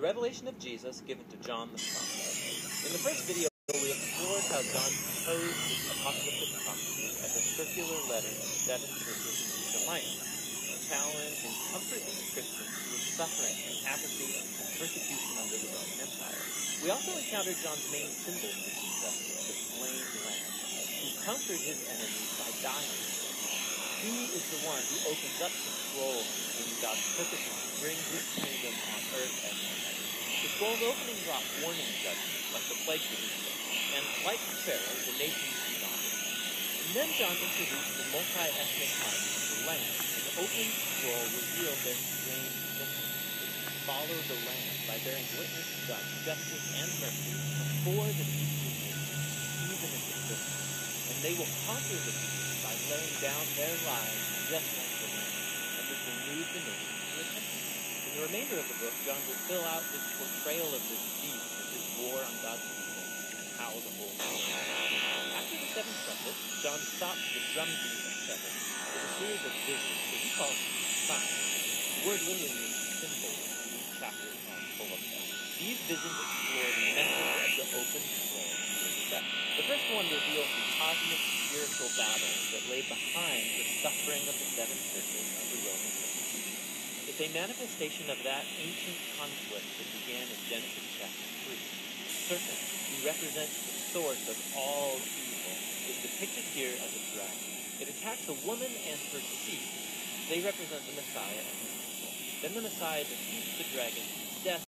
the revelation of Jesus given to John the Prophet. In the first video, we explored how John composed his apocalyptic prophecy as a circular letter to seven churches in Asia Minor, to challenge and comfort these Christians who were suffering from apathy and persecution under the Roman Empire. We also encountered John's main symbol for Jesus, the slain lamb, who conquered his enemies by dying. He is the one who opens up the scroll in God's purpose to bring his kingdom on earth as in heaven. The scroll's opening drop warning judgments like the plague of Egypt, and like Pharaoh, the nations responded. And then John introduced the multi-ethnic army of the Lamb, and the open scroll revealed their strange. Follow the Lamb by bearing witness to God's justice and mercy before the people even the church. And they will conquer the people down their lives just like the and this will move the nations to repentance. In the remainder of the book, John will fill out his portrayal of this beast and war on God's people and how the whole. After the seventh trumpets, John stops the drumbeat of seven with a series of visions that he calls signs. The word literally means symbols, and each chapter is full of them. These visions explore the message of the open scroll. The first one reveals the cosmic spiritual battle that lay behind the suffering of the seven churches under Roman persecution. It's a manifestation of that ancient conflict that began in Genesis chapter 3. The Serpent, who represents the source of all evil, is depicted here as a dragon. It attacks a woman and her seed. They represent the Messiah and his people. Then the Messiah defeats the dragon, death,